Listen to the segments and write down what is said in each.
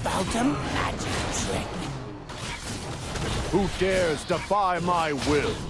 about a magic trick. Who dares defy my will?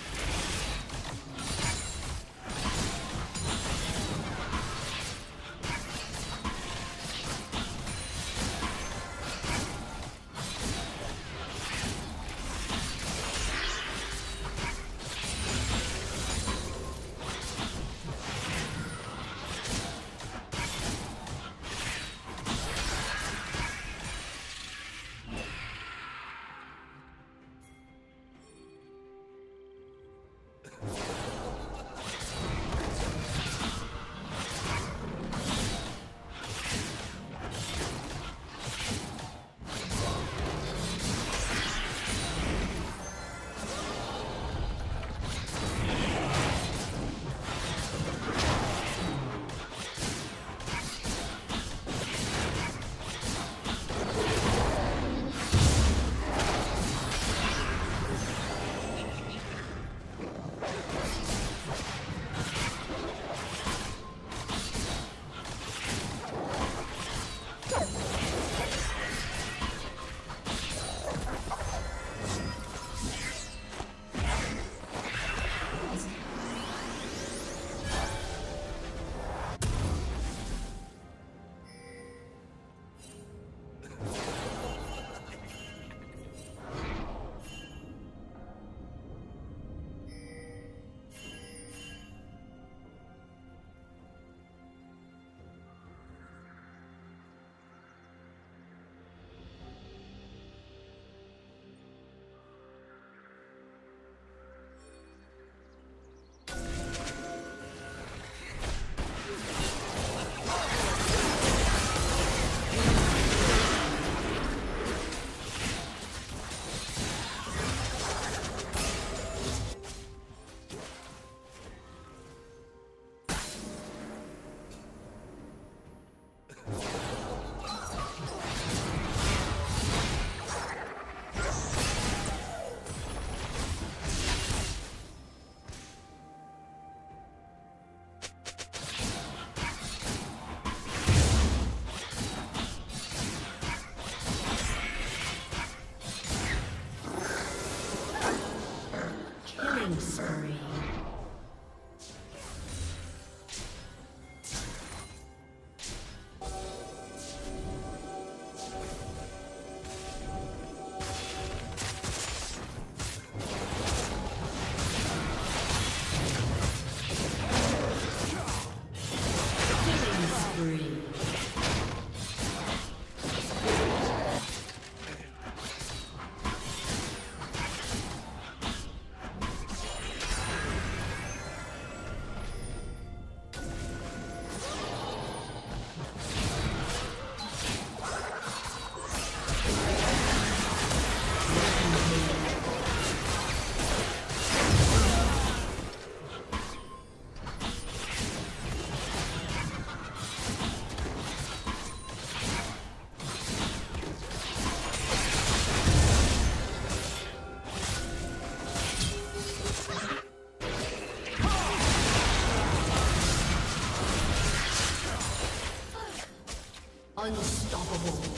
Unstoppable.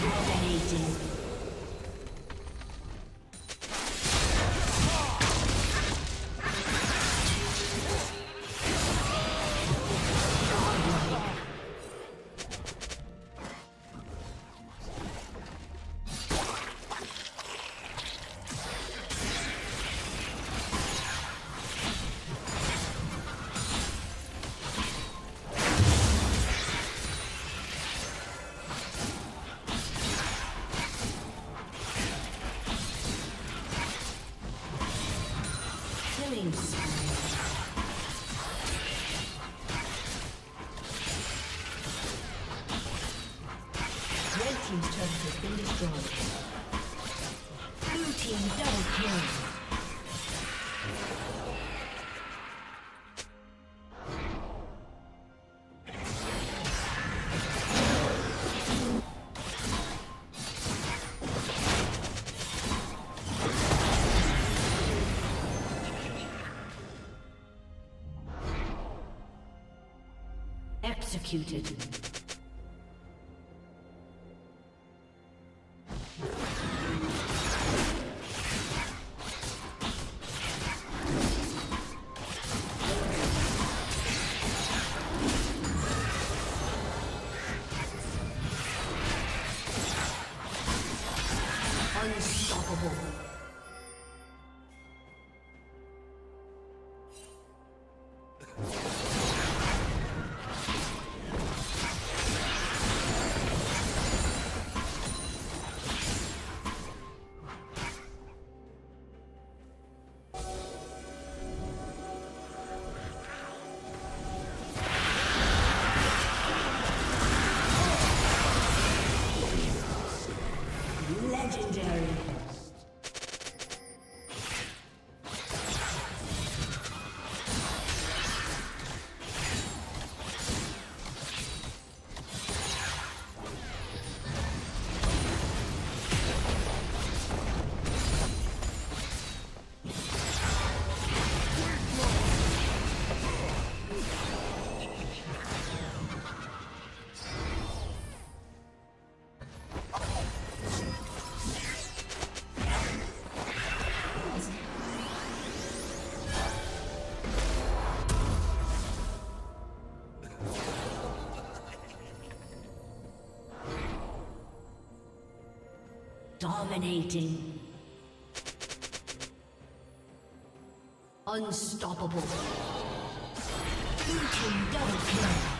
Dominating. Executed. Dominating. Unstoppable. Double kill.